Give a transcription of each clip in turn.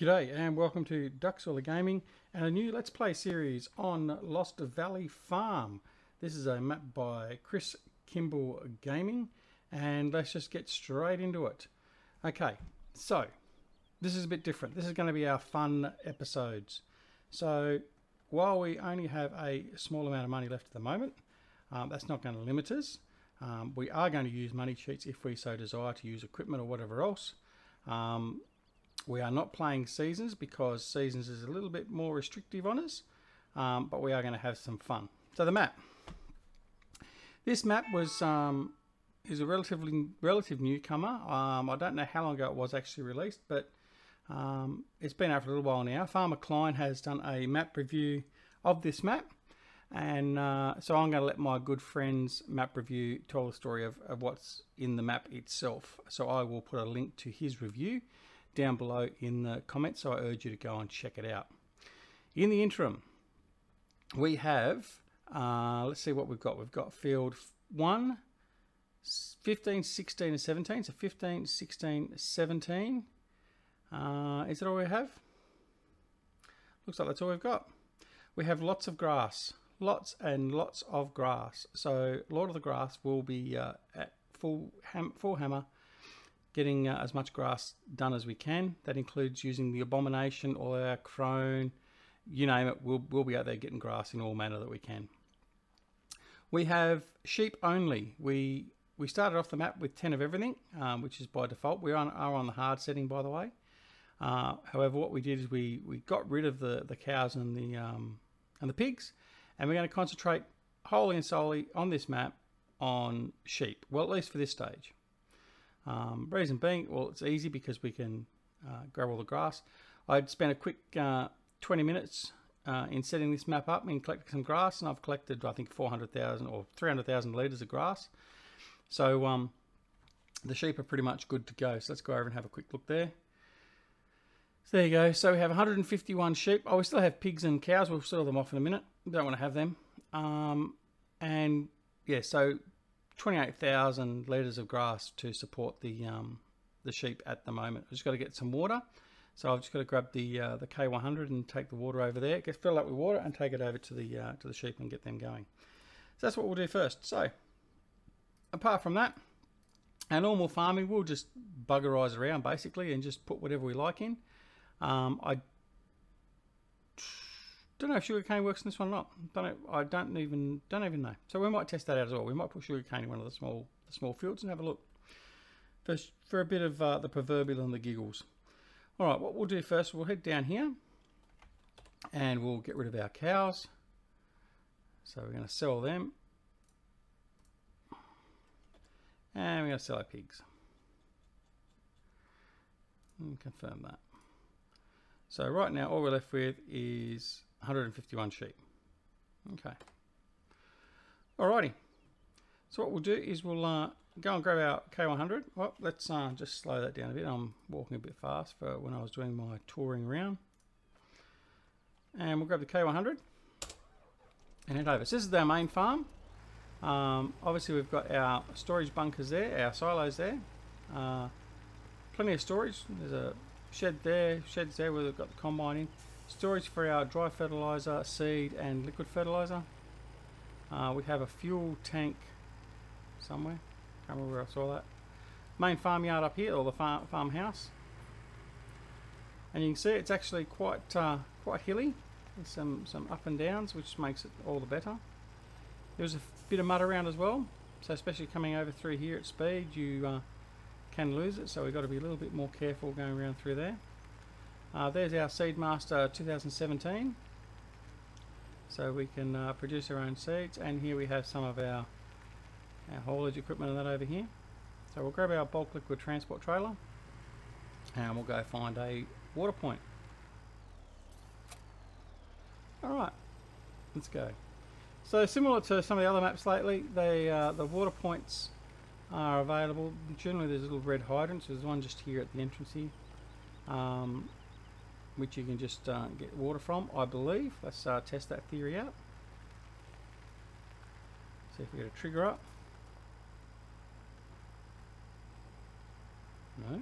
G'day and welcome to Duckzorly Gaming and a new Let's Play series on Lost Valley Farm. This is a map by Chris Kimball Gaming and let's just get straight into it. Okay, so this is a bit different. This is going to be our fun episodes. So while we only have a small amount of money left at the moment, um, that's not going to limit us. Um, we are going to use money cheats if we so desire to use equipment or whatever else. Um, we are not playing seasons because seasons is a little bit more restrictive on us, um, but we are going to have some fun. So the map. This map was um, is a relatively relative newcomer. Um, I don't know how long ago it was actually released, but um, it's been out for a little while now. Farmer Klein has done a map review of this map, and uh, so I'm going to let my good friend's map review tell the story of, of what's in the map itself. So I will put a link to his review down below in the comments, so I urge you to go and check it out. In the interim, we have, uh, let's see what we've got. We've got field 1, 15, 16 and 17. So 15, 16, 17. Uh, is that all we have? Looks like that's all we've got. We have lots of grass. Lots and lots of grass. So Lord of the Grass will be uh, at full, ham full hammer getting uh, as much grass done as we can. That includes using the abomination or our Krone, you name it, we'll, we'll be out there getting grass in all manner that we can. We have sheep only. We we started off the map with 10 of everything, um, which is by default. We are on, are on the hard setting, by the way. Uh, however, what we did is we, we got rid of the, the cows and the, um, and the pigs, and we're going to concentrate wholly and solely on this map on sheep. Well, at least for this stage. Um, reason being, well, it's easy because we can uh, grab all the grass. I'd spent a quick uh, 20 minutes uh, in setting this map up and collecting some grass, and I've collected, I think, 400,000 or 300,000 litres of grass. So um, the sheep are pretty much good to go. So let's go over and have a quick look there. So there you go. So we have 151 sheep. Oh, we still have pigs and cows. We'll sell them off in a minute. We don't want to have them. Um, and yeah, so 28,000 litres of grass to support the um, the sheep at the moment. I've just got to get some water. So I've just got to grab the uh, the K100 and take the water over there, get filled up with water and take it over to the uh, to the sheep and get them going. So that's what we'll do first. So apart from that, our normal farming, we'll just buggerize around basically and just put whatever we like in. Um, I don't know if sugarcane works in this one or not. Don't know, I don't even don't even know. So we might test that out as well. We might put sugarcane in one of the small the small fields and have a look. First, for a bit of uh, the proverbial and the giggles. All right, what we'll do first, we'll head down here and we'll get rid of our cows. So we're going to sell them. And we're going to sell our pigs. And confirm that. So right now all we're left with is 151 sheep. Okay. Alrighty. So what we'll do is we'll uh, go and grab our K100. Well, let's uh, just slow that down a bit. I'm walking a bit fast for when I was doing my touring around. And we'll grab the K100 and head over. So this is our main farm. Um, obviously we've got our storage bunkers there, our silos there. Uh, plenty of storage. There's a shed there, sheds there where we've got the combine in. Storage for our dry fertilizer, seed and liquid fertilizer. Uh, we have a fuel tank somewhere. Can't remember where I saw that. Main farmyard up here, or the farm farmhouse. And you can see it's actually quite uh, quite hilly. There's some some up and downs, which makes it all the better. There's a bit of mud around as well, so especially coming over through here at speed, you uh, can lose it. So we've got to be a little bit more careful going around through there. Uh, there's our Seedmaster 2017. So we can uh, produce our own seeds and here we have some of our, our haulage equipment and that over here. So we'll grab our bulk liquid transport trailer and we'll go find a water point. Alright, let's go. So similar to some of the other maps lately, they, uh, the water points are available. Generally there's little red hydrants, there's one just here at the entrance here. Um, which you can just uh, get water from, I believe. Let's uh, test that theory out. See if we get a trigger up. No.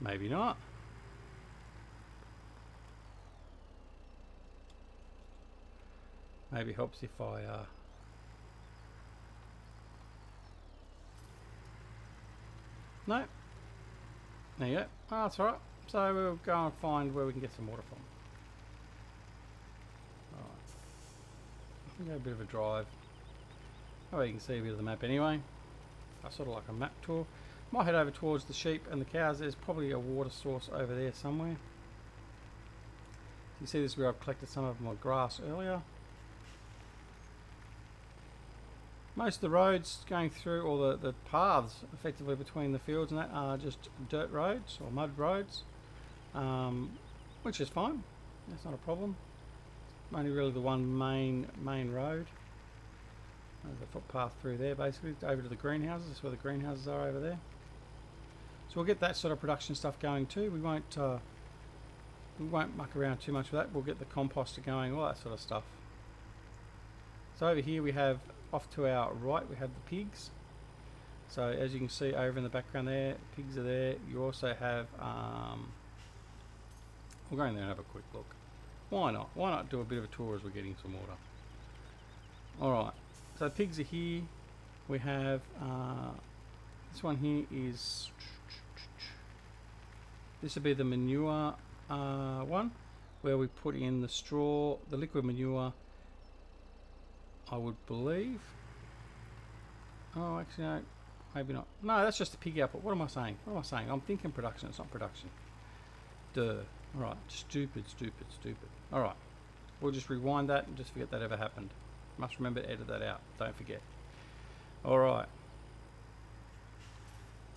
Maybe not. Maybe helps if I uh, No. There you go. Oh, that's alright. So we'll go and find where we can get some water from. Alright. Go a bit of a drive. Oh, you can see a bit of the map anyway. That's sort of like a map tour. Might head over towards the sheep and the cows. There's probably a water source over there somewhere. You see this is where I've collected some of my grass earlier. Most of the roads going through, or the, the paths effectively between the fields and that are just dirt roads or mud roads, um, which is fine. That's not a problem. Only really the one main main road. There's a footpath through there basically, over to the greenhouses. That's where the greenhouses are over there. So we'll get that sort of production stuff going too. We won't uh, we won't muck around too much with that. We'll get the composter going, all that sort of stuff. So over here we have off to our right we have the pigs. So as you can see over in the background there, pigs are there. You also have, um, we'll go in there and have a quick look. Why not? Why not do a bit of a tour as we're getting some water? Alright, so pigs are here. We have, uh, this one here is, this would be the manure uh, one, where we put in the straw, the liquid manure, I would believe. Oh, actually, no, maybe not. No, that's just the pig output. What am I saying? What am I saying? I'm thinking production. It's not production. Duh. All right. Stupid, stupid, stupid. All right. We'll just rewind that and just forget that ever happened. Must remember to edit that out. Don't forget. All right.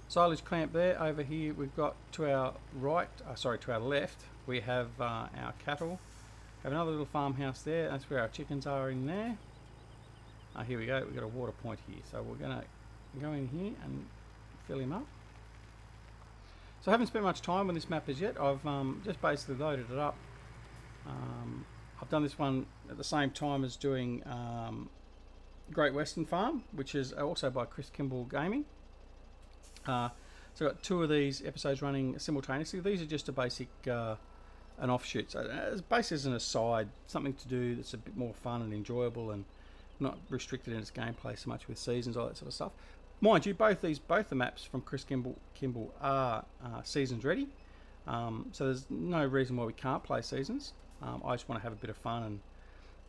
Silage clamp there. Over here, we've got to our right, uh, sorry, to our left, we have uh, our cattle. Have another little farmhouse there. That's where our chickens are in there. Uh, here we go, we've got a water point here. So we're going to go in here and fill him up. So I haven't spent much time on this map as yet. I've um, just basically loaded it up. Um, I've done this one at the same time as doing um, Great Western Farm, which is also by Chris Kimball Gaming. Uh, so I've got two of these episodes running simultaneously. These are just a basic, uh, an offshoot. So it's basically as an aside, something to do that's a bit more fun and enjoyable and not restricted in its gameplay so much with seasons, all that sort of stuff. Mind you, both these, both the maps from Chris Kimball, Kimball are uh, seasons ready. Um, so there's no reason why we can't play seasons. Um, I just want to have a bit of fun and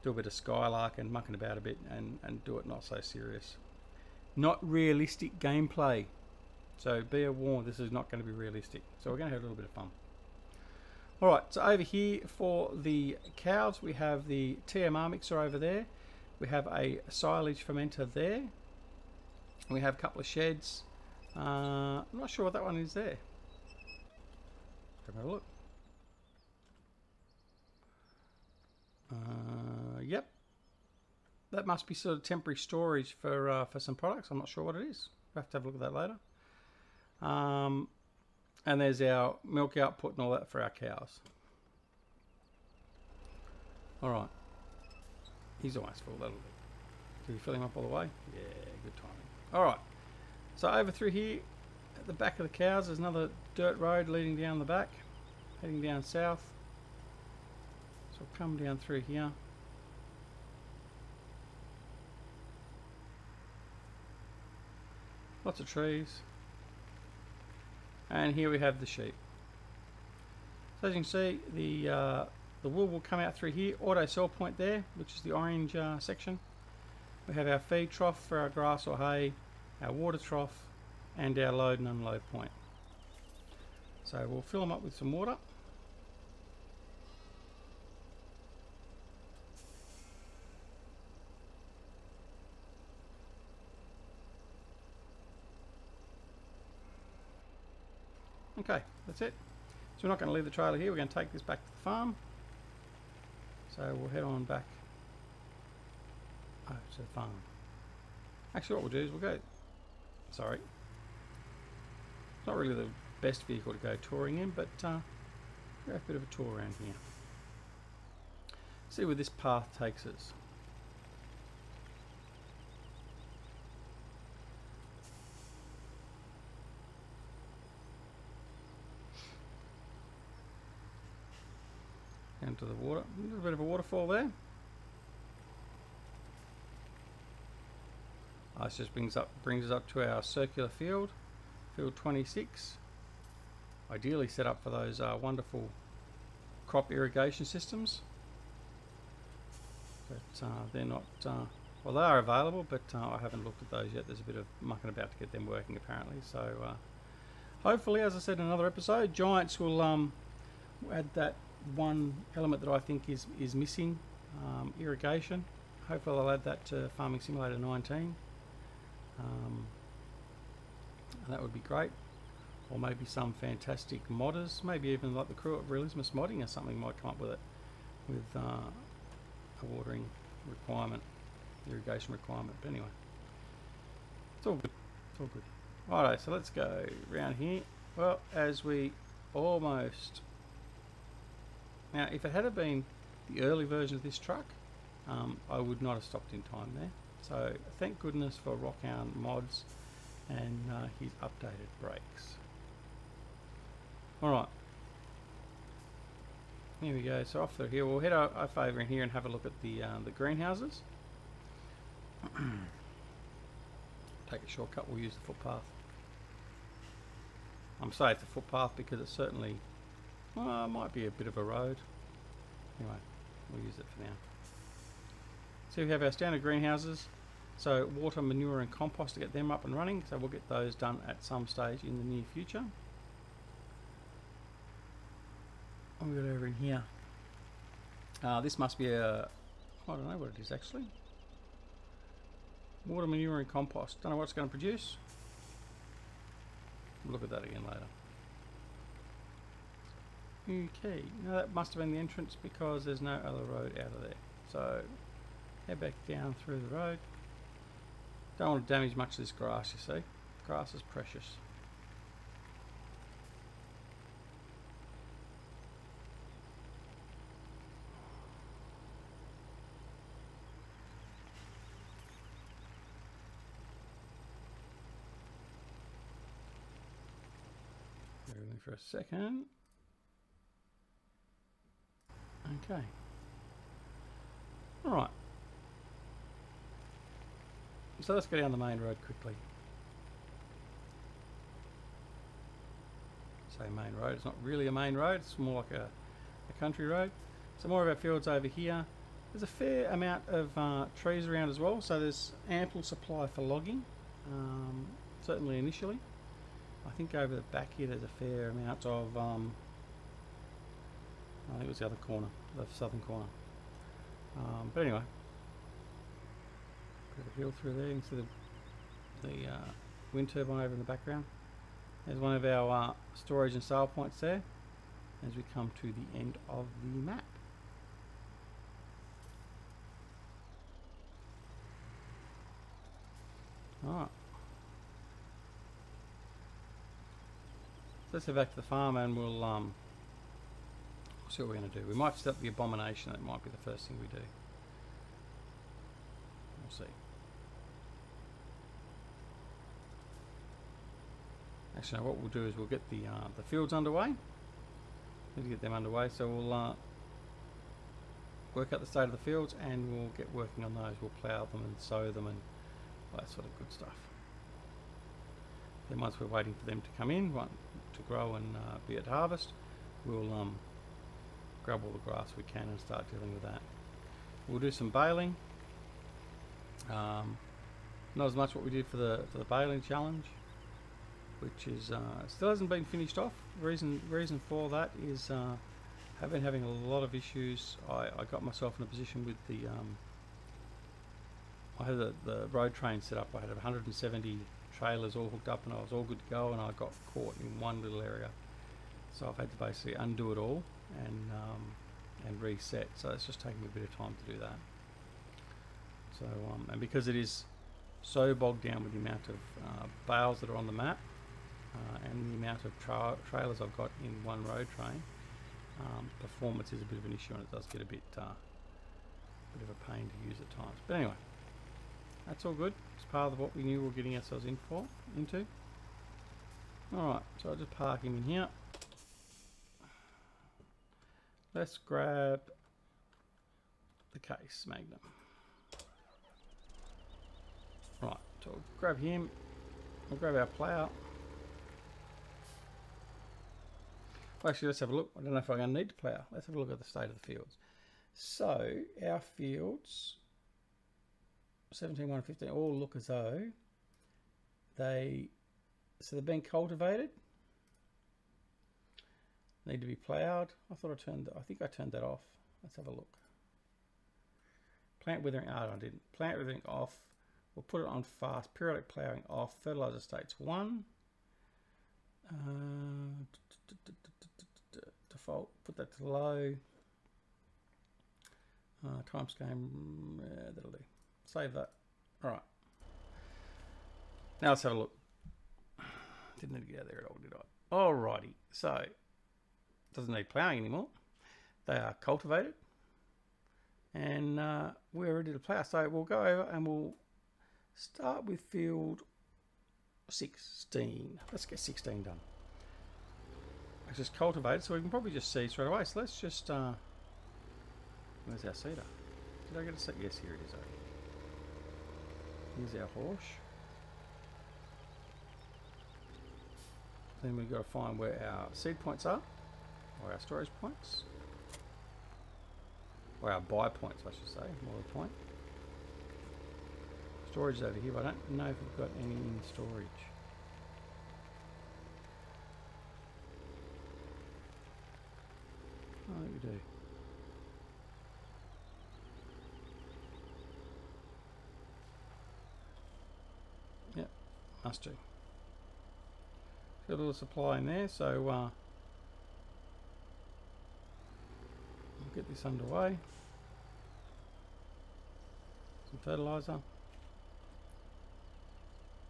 do a bit of skylark and mucking about a bit and, and do it not so serious. Not realistic gameplay. So be warned, this is not going to be realistic. So we're going to have a little bit of fun. Alright, so over here for the cows, we have the TMR mixer over there. We have a silage fermenter there. We have a couple of sheds. Uh, I'm not sure what that one is there. Have a look. Uh, yep. That must be sort of temporary storage for uh, for some products. I'm not sure what it is. We'll have to have a look at that later. Um, and there's our milk output and all that for our cows. All right. He's almost full. That'll do. Did we fill him up all the way? Yeah, good timing. All right. So over through here, at the back of the cows, there's another dirt road leading down the back, heading down south. So we'll come down through here. Lots of trees. And here we have the sheep. So as you can see, the uh, the wool will come out through here, auto sell point there, which is the orange uh, section. We have our feed trough for our grass or hay, our water trough, and our load and unload point. So we'll fill them up with some water. Okay, that's it. So we're not going to leave the trailer here, we're going to take this back to the farm. So we'll head on back over to the farm. Actually what we'll do is we'll go, sorry, it's not really the best vehicle to go touring in, but uh, we'll have a bit of a tour around here. See where this path takes us. Down to the water. A little bit of a waterfall there. That just brings up brings us up to our circular field, field 26. Ideally set up for those uh, wonderful crop irrigation systems. But uh, they're not, uh, well they are available but uh, I haven't looked at those yet. There's a bit of mucking about to get them working apparently. So uh, hopefully as I said in another episode, Giants will um, add that one element that I think is, is missing, um, irrigation. Hopefully I'll add that to Farming Simulator 19. Um, and that would be great. Or maybe some fantastic modders, maybe even like the crew at Realismus Modding or something might come up with it, with uh, a watering requirement, irrigation requirement. But anyway, it's all good. It's all good. Alright, so let's go around here. Well, as we almost now, if it had been the early version of this truck, um, I would not have stopped in time there. So thank goodness for Rockhound mods and uh, his updated brakes. Alright. Here we go, so off through here. We'll head off over in here and have a look at the, uh, the greenhouses. Take a shortcut, we'll use the footpath. I'm saying it's a footpath because it's certainly well, it might be a bit of a road. Anyway, we'll use it for now. So we have our standard greenhouses. So water, manure and compost to get them up and running. So we'll get those done at some stage in the near future. We've got over in here. Uh, this must be a, I don't know what it is actually. Water, manure and compost. Don't know what it's going to produce. We'll look at that again later. Okay, now that must have been the entrance because there's no other road out of there. So, head back down through the road. Don't want to damage much of this grass, you see. Grass is precious. for a second. Okay. Alright. So let's go down the main road quickly. Say main road, it's not really a main road, it's more like a, a country road. So more of our fields over here. There's a fair amount of uh, trees around as well, so there's ample supply for logging, um, certainly initially. I think over the back here there's a fair amount of um, I think it was the other corner, the southern corner. Um, but anyway, got a hill through there. You can see the, the uh, wind turbine over in the background. There's one of our uh, storage and sale points there as we come to the end of the map. Alright. Let's head back to the farm and we'll um, see what we're going to do. We might set up the abomination. That might be the first thing we do. We'll see. Actually, what we'll do is we'll get the uh, the fields underway. Need to get them underway, so we'll uh, work out the state of the fields and we'll get working on those. We'll plough them and sow them and that sort of good stuff. Then once we're waiting for them to come in, want to grow and uh, be at harvest, we'll um, grab all the grass we can and start dealing with that. We'll do some baling. Um, not as much what we did for the for the baling challenge, which is uh, still hasn't been finished off. Reason reason for that is uh, I've been having a lot of issues. I, I got myself in a position with the um, I had the, the road train set up. I had 170 trailers all hooked up and I was all good to go and I got caught in one little area. So I've had to basically undo it all and um, and reset. So it's just taking a bit of time to do that. So um, and because it is so bogged down with the amount of uh, bales that are on the map and the amount of tra trailers I've got in one road train, um, performance is a bit of an issue and it does get a bit uh, bit of a pain to use at times. But anyway, that's all good. It's part of what we knew we were getting ourselves in for into. Alright, so I'll just park him in here. Let's grab the case magnum. Right, so we'll grab him. We'll grab our plough. Actually, let's have a look. I don't know if I'm going to need to plough. Let's have a look at the state of the fields. So, our fields, 17, 1, 15, all look as though they, so they've been cultivated. Need to be ploughed. I thought I turned, I think I turned that off. Let's have a look. Plant withering, oh, I didn't. Plant withering off. We'll put it on fast. Periodic ploughing off. Fertilizer states one. Uh, default, put that to low. Uh, time scheme, yeah, that'll do. Save that. All right. Now let's have a look. Didn't need to get out there at all, did I? Alrighty. So, doesn't need ploughing anymore. They are cultivated. And uh, we're ready to plough. So we'll go over and we'll start with field 16. Let's get 16 done. Just cultivated, so we can probably just see straight away. So let's just... Uh, where's our seeder? Did I get a? Yes, here it is. Here's our Horsch. Then we've got to find where our seed points are, or our storage points, or our buy points, I should say, more the point. Storage is over here, but I don't know if we've got any in storage. Think we do. Yep, must do. Got a little supply in there, so uh, we'll get this underway. Some fertilizer.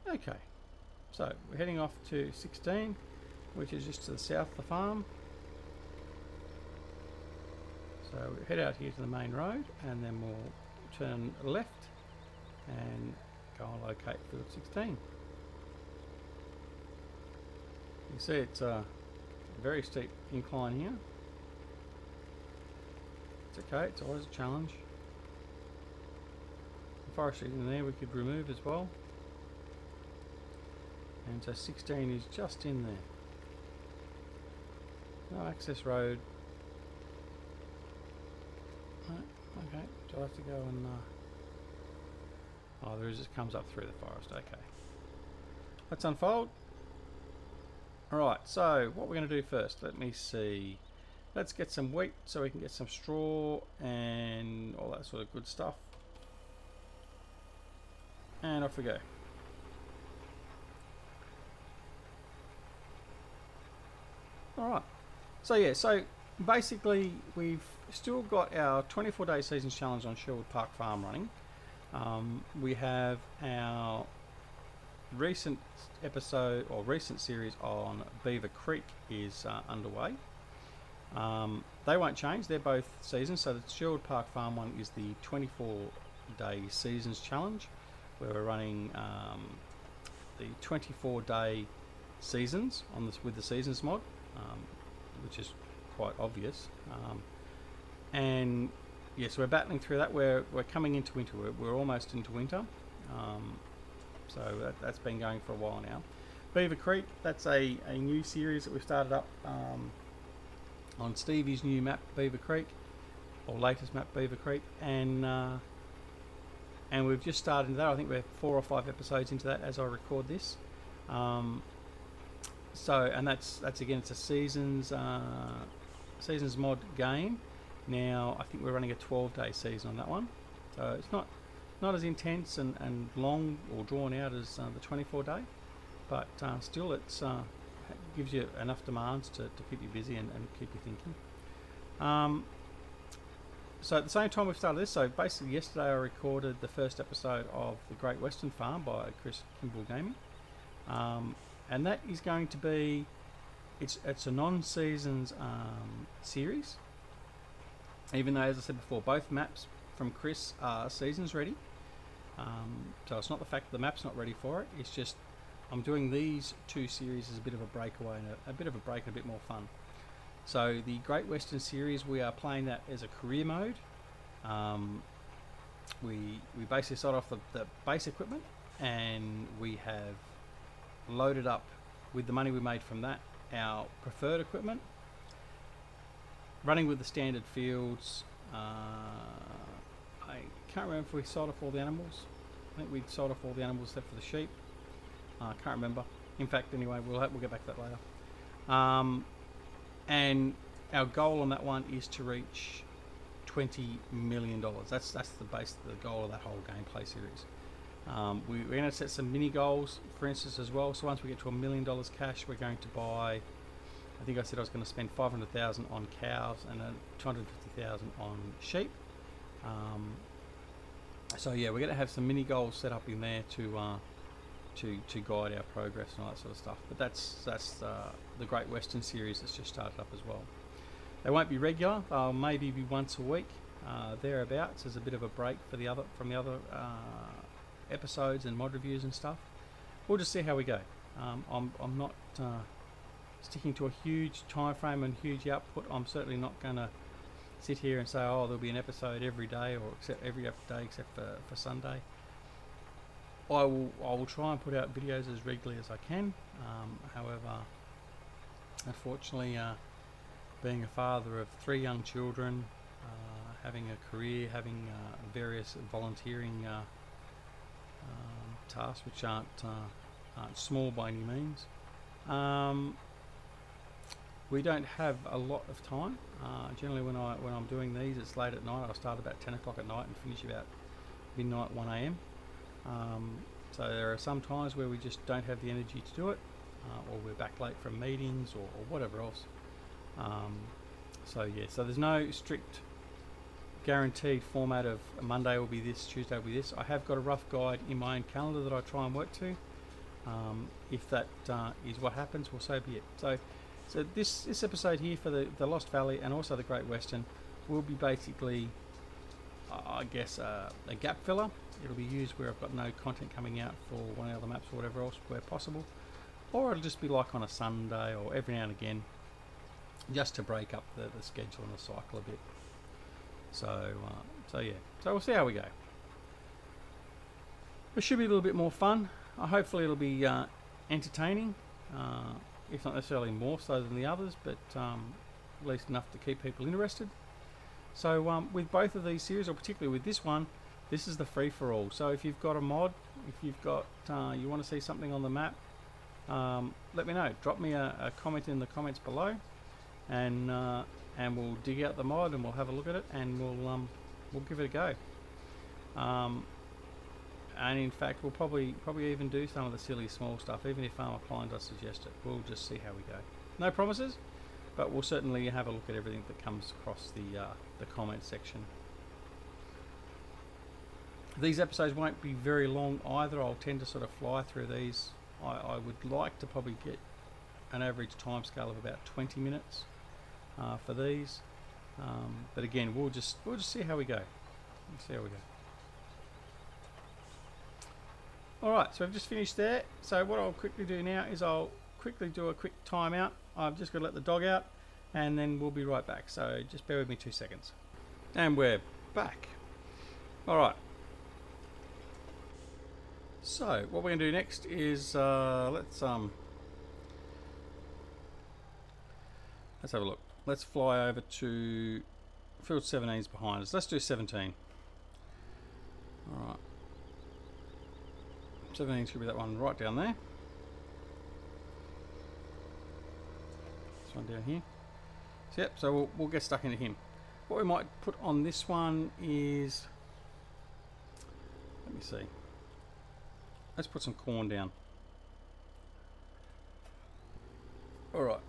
Okay, so we're heading off to 16, which is just to the south of the farm. So we head out here to the main road and then we'll turn left and go and locate field 16. You see it's a very steep incline here. It's okay, it's always a challenge. The forest in there we could remove as well. And so 16 is just in there. No access road okay. Do I have to go and... Uh... Oh, there is. It comes up through the forest. Okay. Let's unfold. Alright, so what we're going to do first, let me see. Let's get some wheat so we can get some straw and all that sort of good stuff. And off we go. Alright, so yeah, so basically we've still got our 24 day seasons challenge on Sherwood Park Farm running. Um, we have our recent episode or recent series on Beaver Creek is uh, underway. Um, they won't change, they're both seasons. So the Sherwood Park Farm one is the 24 day seasons challenge where we're running um, the 24 day seasons on this with the seasons mod, um, which is quite obvious. Um, and yes, we're battling through that. We're we're coming into winter. We're, we're almost into winter. Um, so that, has been going for a while now. Beaver Creek, that's a, a new series that we've started up um, on Stevie's new map, Beaver Creek, or latest map, Beaver Creek, and uh, and we've just started that. I think we're four or five episodes into that as I record this. Um, so, and that's that's again, it's a seasons uh, seasons mod game. Now, I think we're running a 12 day season on that one. So it's not not as intense and, and long or drawn out as uh, the 24 day, but uh, still it's uh, gives you enough demands to, to keep you busy and, and keep you thinking. Um, so at the same time we've started this, so basically yesterday I recorded the first episode of The Great Western Farm by Chris Kimball Gaming. Um, and that is going to be, it's, it's a non-seasons um, series even though, as I said before, both maps from Chris are seasons ready. Um, so it's not the fact that the map's not ready for it, it's just I'm doing these two series as a bit of a breakaway and a, a bit of a break and a bit more fun. So the Great Western Series, we are playing that as a career mode. Um, we, we basically start off the, the base equipment and we have loaded up with the money we made from that our preferred equipment. Running with the standard fields uh, I can't remember if we sold off all the animals. I think we sold off all the animals except for the sheep. I uh, can't remember. In fact anyway we'll, we'll get back to that later. Um, and our goal on that one is to reach 20 million dollars. That's that's the base the goal of that whole gameplay series um, we, are going to set some mini goals, for instance, as well. So once we get to a million dollars cash, we're going to buy. I think I said I was going to spend 500,000 on cows and 250,000 on sheep. Um, so yeah, we're going to have some mini goals set up in there to uh, to to guide our progress and all that sort of stuff. But that's that's uh, the Great Western series that's just started up as well. They won't be regular; they'll maybe be once a week, uh, thereabouts. As a bit of a break for the other from the other uh, episodes and mod reviews and stuff. We'll just see how we go. Um, I'm, I'm not uh, sticking to a huge time frame and huge output. I'm certainly not going to sit here and say, oh, there'll be an episode every day or except every day except for, for Sunday. I will I will try and put out videos as regularly as I can. Um, however, unfortunately, uh, being a father of three young children, uh, having a career, having uh, various volunteering uh, um, tasks, which aren't, uh, aren't small by any means. Um, we don't have a lot of time. Uh, generally, when I when I'm doing these, it's late at night. I start about 10 o'clock at night and finish about midnight, 1 a.m. Um, so there are some times where we just don't have the energy to do it, uh, or we're back late from meetings or, or whatever else. Um, so yeah, so there's no strict guaranteed format of Monday will be this, Tuesday will be this. I have got a rough guide in my own calendar that I try and work to. Um, if that uh, is what happens, well, so be it. So, so this this episode here for the the Lost Valley and also the Great Western will be basically, I guess, uh, a gap filler. It'll be used where I've got no content coming out for one of the other maps or whatever else where possible, or it'll just be like on a Sunday or every now and again, just to break up the, the schedule and the cycle a bit. So, uh, so yeah. So we'll see how we go. It should be a little bit more fun. Uh, hopefully it'll be uh, entertaining, uh, if not necessarily more so than the others, but um, at least enough to keep people interested. So um, with both of these series, or particularly with this one, this is the free-for-all. So if you've got a mod, if you've got, uh, you want to see something on the map, um, let me know. Drop me a, a, comment in the comments below, and uh, and we'll dig out the mod and we'll have a look at it and we'll um, we'll give it a go. Um, and in fact, we'll probably probably even do some of the silly small stuff, even if Farmer Klein does suggest it. We'll just see how we go. No promises, but we'll certainly have a look at everything that comes across the uh, the comment section. These episodes won't be very long either. I'll tend to sort of fly through these. I, I would like to probably get an average time scale of about 20 minutes uh, for these. Um, but again, we'll just we'll just see how we go. See how we go. All right, so I've just finished there. So what I'll quickly do now is I'll quickly do a quick timeout. I've just got to let the dog out, and then we'll be right back. So just bear with me two seconds. And we're back. All right. So what we're going to do next is uh, let's um let's have a look. Let's fly over to field 17 is behind us. Let's do 17. Alright. 17 should be that one right down there. This one down here. So, yep, so we'll, we'll get stuck into him. What we might put on this one is... Let me see. Let's put some corn down. Alright.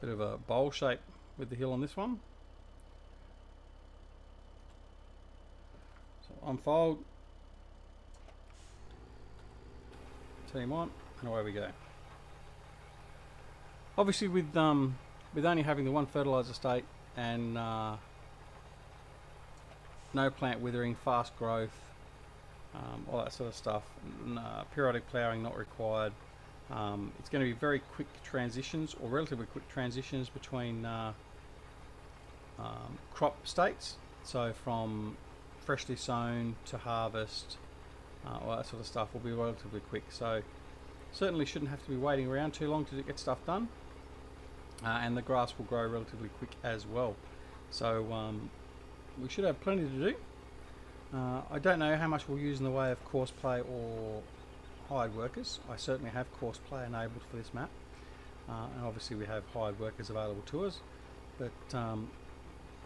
Bit of a bowl shape with the hill on this one. So unfold. Team on, and away we go. Obviously with um, with only having the one fertilizer state and uh, no plant withering, fast growth, um, all that sort of stuff, uh, periodic ploughing not required, um, it's going to be very quick transitions or relatively quick transitions between uh, um, crop states. So from freshly sown to harvest, uh, all that sort of stuff will be relatively quick. So certainly shouldn't have to be waiting around too long to get stuff done. Uh, and the grass will grow relatively quick as well. So um, we should have plenty to do. Uh, I don't know how much we'll use in the way of course play or hired workers. I certainly have course play enabled for this map. Uh, and obviously we have hired workers available to us. But um,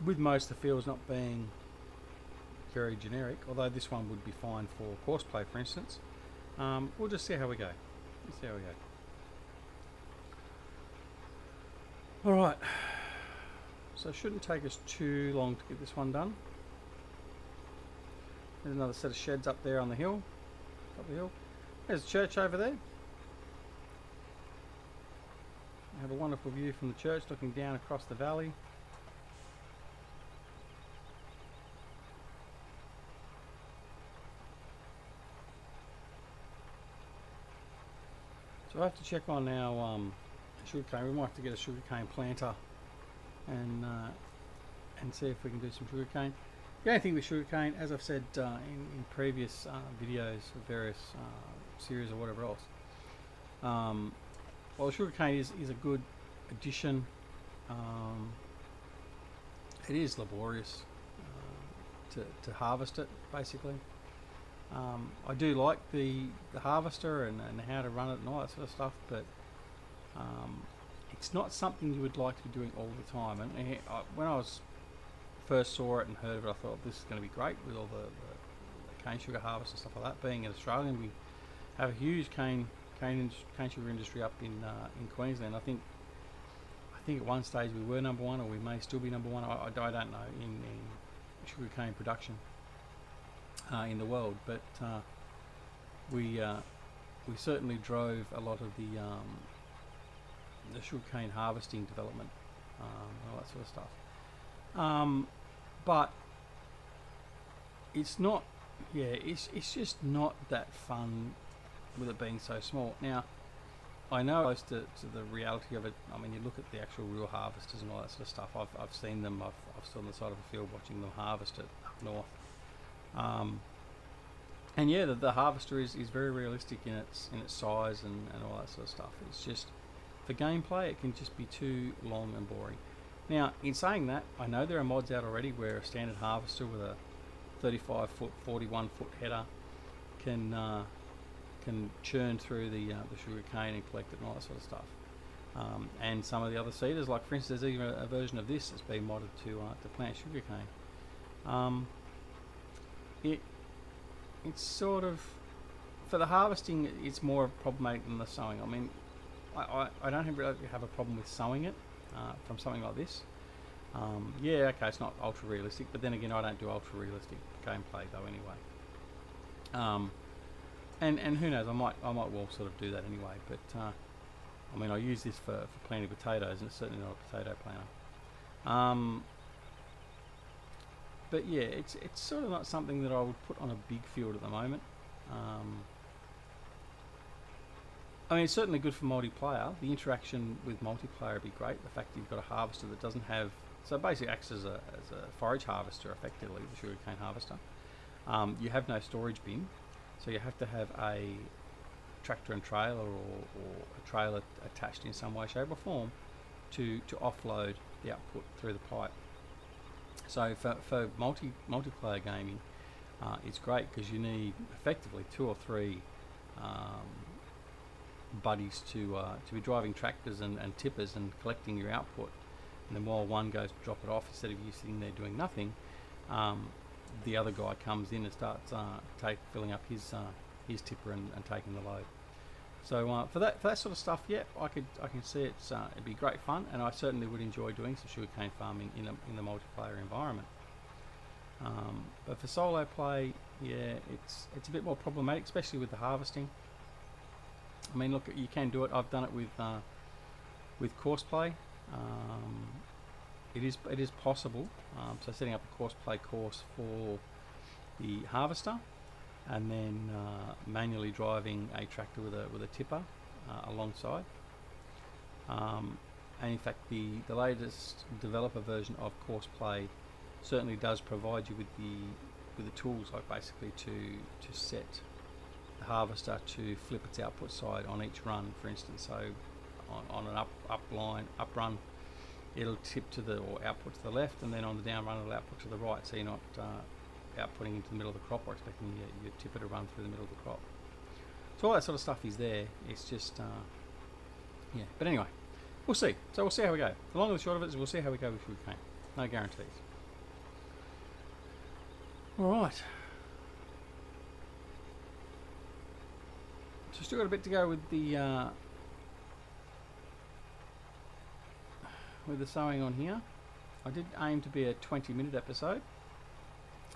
with most of the fields not being very generic, although this one would be fine for course play for instance, um, we'll just see how we go. Let's see how we go. Alright, so it shouldn't take us too long to get this one done. There's another set of sheds up there on the hill. Up the hill. There's a church over there. We have a wonderful view from the church looking down across the valley. So I have to check on our um, sugarcane. We might have to get a sugarcane planter and uh, and see if we can do some sugarcane. The only thing with sugarcane, as I've said uh, in, in previous uh, videos various uh, series or whatever else, um, while sugarcane is, is a good addition, um, it is laborious uh, to, to harvest it basically. Um, I do like the, the harvester and, and how to run it and all that sort of stuff, but um, it's not something you would like to be doing all the time. And, and I, when I was first saw it and heard of it, I thought this is going to be great with all the, the, the, cane sugar harvest and stuff like that. Being an Australian, we have a huge cane cane, cane sugar industry up in uh, in Queensland. I think I think at one stage we were number one, or we may still be number one. I, I, don't know in, in sugar cane production uh, in the world, but uh, we uh, we certainly drove a lot of the um, the sugarcane harvesting development, um, all that sort of stuff. Um, but it's not, yeah, it's it's just not that fun with it being so small. Now, I know close to, to the reality of it. I mean, you look at the actual real harvesters and all that sort of stuff. I've, I've seen them. I've, I've stood on the side of a field watching them harvest it up north. Um, and yeah, the, the harvester is, is very realistic in its in its size and, and all that sort of stuff. It's just for gameplay, it can just be too long and boring. Now, in saying that, I know there are mods out already where a standard harvester with a 35 foot, 41 foot header can uh, can churn through the uh, the sugar cane and collect it and all that sort of stuff. Um, and some of the other seeders, like for instance, there's even a, a version of this that's been modded to uh, to plant sugar cane. Um, it it's sort of for the harvesting, it's more problematic than the sowing. I mean, I, I, I don't really have a problem with sowing it uh, from something like this. Um, yeah, okay, it's not ultra realistic, but then again, I don't do ultra realistic gameplay though anyway. Um, and and who knows, I might I might well sort of do that anyway. But uh, I mean, I use this for, for planting potatoes, and it's certainly not a potato planter. Um, but yeah, it's it's sort of not something that I would put on a big field at the moment. Um, I mean, it's certainly good for multiplayer. The interaction with multiplayer would be great. The fact that you've got a harvester that doesn't have so basically acts as a, as a forage harvester effectively, the sugarcane harvester. Um, you have no storage bin, so you have to have a tractor and trailer or, or a trailer attached in some way, shape or form to, to offload the output through the pipe. So for, for multi multiplayer gaming, uh, it's great because you need effectively two or three um, buddies to uh, to be driving tractors and, and tippers and collecting your output. And then while one goes to drop it off, instead of you sitting there doing nothing, um, the other guy comes in and starts uh, take, filling up his uh, his tipper and, and, taking the load. So uh, for that for that sort of stuff, yeah, I could I can see it's uh, it'd be great fun, and I certainly would enjoy doing some sugarcane farming in a, in the multiplayer environment. Um, but for solo play, yeah, it's it's a bit more problematic, especially with the harvesting. I mean, look, you can do it. I've done it with uh, with course play. Um, it is it is possible. Um, so setting up a course play course for the harvester, and then uh, manually driving a tractor with a with a tipper uh, alongside. Um, and in fact, the, the latest developer version of Course Play certainly does provide you with the with the tools, like basically to to set the harvester to flip its output side on each run, for instance. So on, on an up up line up run, it'll tip to the or output to the left, and then on the down run, it'll output to the right. So you're not uh, outputting into the middle of the crop or expecting your, your tipper to run through the middle of the crop. So all that sort of stuff is there. It's just uh, yeah. But anyway, we'll see. So we'll see how we go. The long and the short of it is we'll see how we go if we can. No guarantees. All right. So still got a bit to go with the uh, with the sowing on here. I did aim to be a 20 minute episode.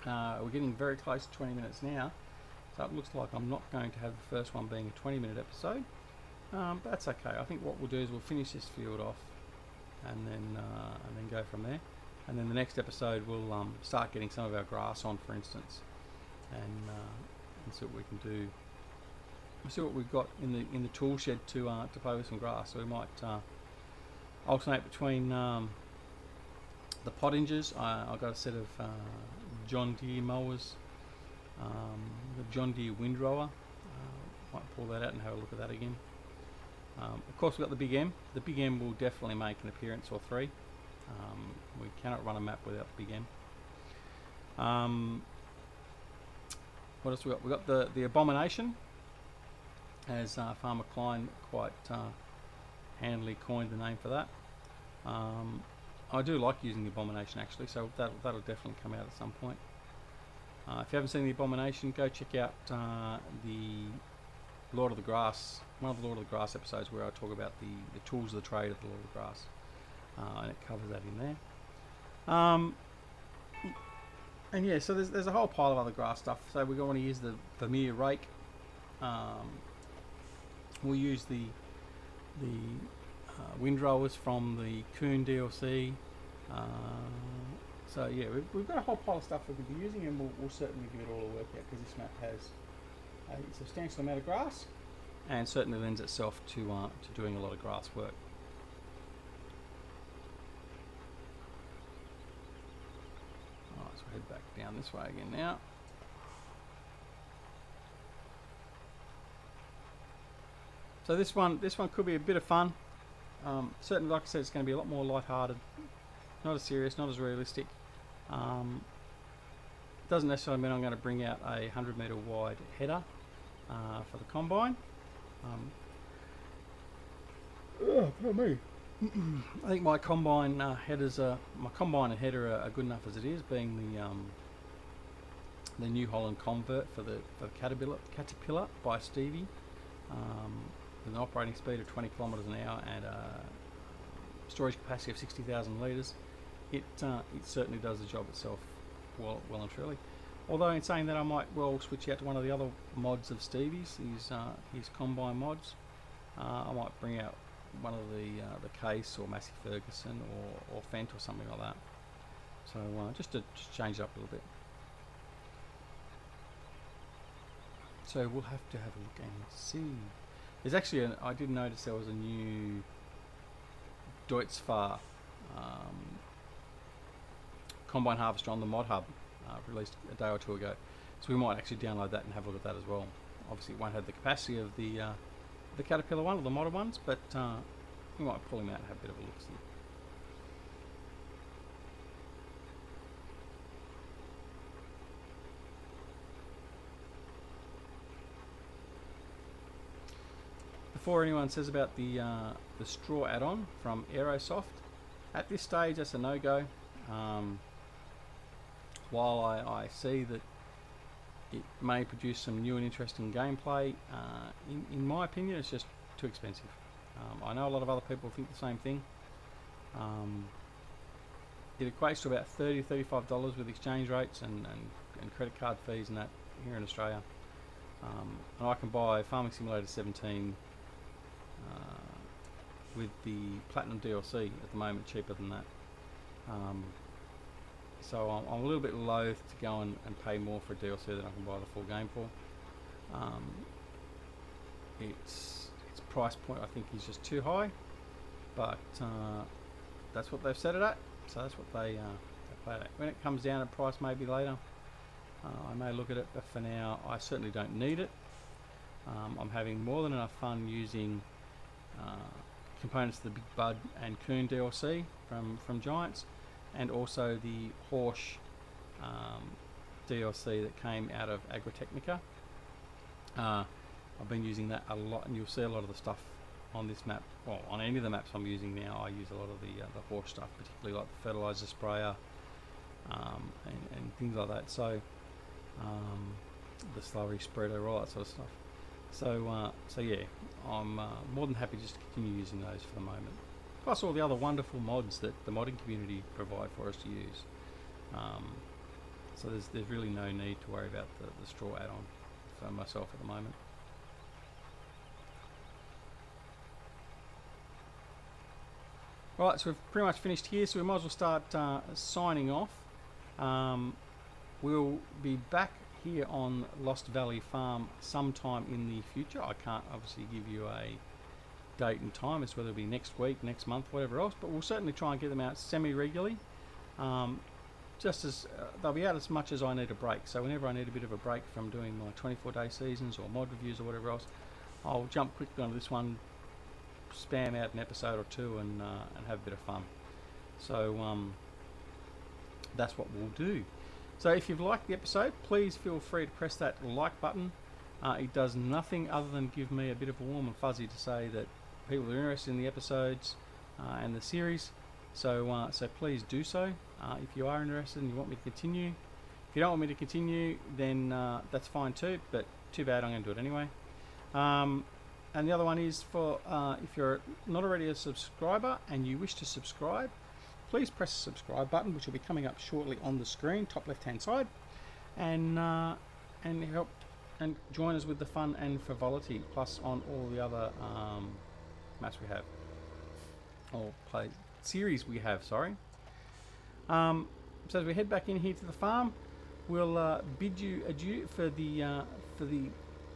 Uh, we're getting very close to 20 minutes now, so it looks like I'm not going to have the first one being a 20 minute episode. Um, but that's okay. I think what we'll do is we'll finish this field off, and then uh, and then go from there. And then the next episode we'll um, start getting some of our grass on, for instance, and uh, and see what we can do. See what we've got in the in the tool shed to uh, to play with some grass. So we might uh, alternate between um, the Pöttingers. I, I've got a set of uh, John Deere mowers, um, the John Deere windrower. Uh, might pull that out and have a look at that again. Um, of course, we've got the Big M. The Big M will definitely make an appearance or three. Um, we cannot run a map without the Big M. Um, what else we got? We got the the Abomination, as uh, Farmer Klein quite uh, handily coined the name for that. Um, I do like using the Abomination actually, so that that'll definitely come out at some point. Uh, if you haven't seen the Abomination, go check out uh, the Lord of the Grass, one of the Lord of the Grass episodes where I talk about the, the tools of the trade of the Lord of the Grass. Uh, and it covers that in there. Um, and yeah, so there's, there's a whole pile of other grass stuff. So we're going to use the Vermeer rake. Um, we'll use the the windrowers from the Kuhn DLC. Uh, so yeah, we've, we've, got a whole pile of stuff we could be using, and we'll, we'll certainly give it all a work out because this map has a substantial amount of grass and certainly lends itself to, uh, to doing a lot of grass work. Alright, so head back down this way again now. So this one, this one could be a bit of fun. Um, certainly, like I said, it's going to be a lot more light-hearted, not as serious, not as realistic. Um, doesn't necessarily mean I'm going to bring out a 100 metre wide header uh, for the combine. Um, oh, not me. I think my combine uh, headers are my combine and header are, are, good enough as it is, being the um, the New Holland convert for the for Caterpillar Caterpillar by Stevie, um, with an operating speed of 20 kilometres an hour and a storage capacity of 60,000 litres. It uh, it certainly does the job itself well well and truly. Although in saying that, I might well switch out to one of the other mods of Stevie's, his, uh, his combine mods. Uh, I might bring out one of the uh, the Case or Massey Ferguson or, or Fendt or something like that. So uh, just to just change it up a little bit. So we'll have to have a look and see. There's actually, an, I did notice there was a new Deutz-Fahr um, combine harvester on the Mod Hub uh, released a day or two ago. So we might actually download that and have a look at that as well. Obviously it won't have the capacity of the uh, the Caterpillar one or the modern ones, but uh, we might pull him out and have a bit of a look see. Before anyone says about the uh, the straw add-on from Aerosoft, at this stage that's a no-go. Um, while I, I see that it may produce some new and interesting gameplay, uh, in, in my opinion it's just too expensive. Um, I know a lot of other people think the same thing. Um, it equates to about $30, $35 with exchange rates and, and, and, credit card fees and that here in Australia. Um, and I can buy Farming Simulator 17 uh, with the Platinum DLC at the moment cheaper than that. Um, so I'm, I'm, a little bit loath to go and, and, pay more for a DLC than I can buy the full game for. Um, its its price point I think is just too high, but uh, that's what they've set it at. So that's what they, uh, they play it at. When it comes down in price, maybe later, uh, I may look at it. But for now, I certainly don't need it. Um, I'm having more than enough fun using uh, components of the Big Bud and Kuhn DLC from from Giants, and also the Horsch um, DLC that came out of Agritechnica. Uh, I've been using that a lot, and you'll see a lot of the stuff on this map. Well, on any of the maps I'm using now, I use a lot of the uh, the Horsch stuff, particularly like the fertilizer sprayer um, and, and things like that. So um, the slurry spreader, all that sort of stuff. So, uh, so yeah, I'm uh, more than happy just to continue using those for the moment. Plus all the other wonderful mods that the modding community provide for us to use. Um, so there's, there's really no need to worry about the, the straw add-on for myself at the moment. Right, so we've pretty much finished here, so we might as well start uh, signing off. Um, we'll be back here on Lost Valley Farm sometime in the future. I can't obviously give you a date and time as whether it'll be next week, next month, whatever else, but we'll certainly try and get them out semi-regularly. Um, just as uh, they'll be out as much as I need a break. So whenever I need a bit of a break from doing my 24-day seasons or mod reviews or whatever else, I'll jump quickly onto this one, spam out an episode or two, and uh, and have a bit of fun. So um, that's what we'll do. So if you've liked the episode, please feel free to press that like button. Uh, it does nothing other than give me a bit of a warm and fuzzy to say that people are interested in the episodes uh, and the series. So, uh, so please do so. Uh, if you are interested and you want me to continue, if you don't want me to continue, then uh, that's fine too. But too bad, I'm going to do it anyway. Um, and the other one is for uh, if you're not already a subscriber and you wish to subscribe, please press the subscribe button, which will be coming up shortly on the screen, top left-hand side, and uh, and help and join us with the fun and frivolity, plus on all the other um, maps we have, or play series we have. Sorry. Um, so as we head back in here to the farm, we'll uh, bid you adieu for the uh, for the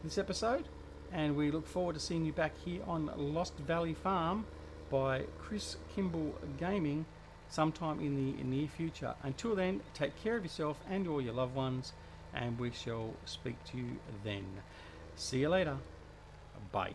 this episode, and we look forward to seeing you back here on Lost Valley Farm by Chris Kimball Gaming sometime in the near future. Until then, take care of yourself and all your loved ones, and we shall speak to you then. See you later. Bye.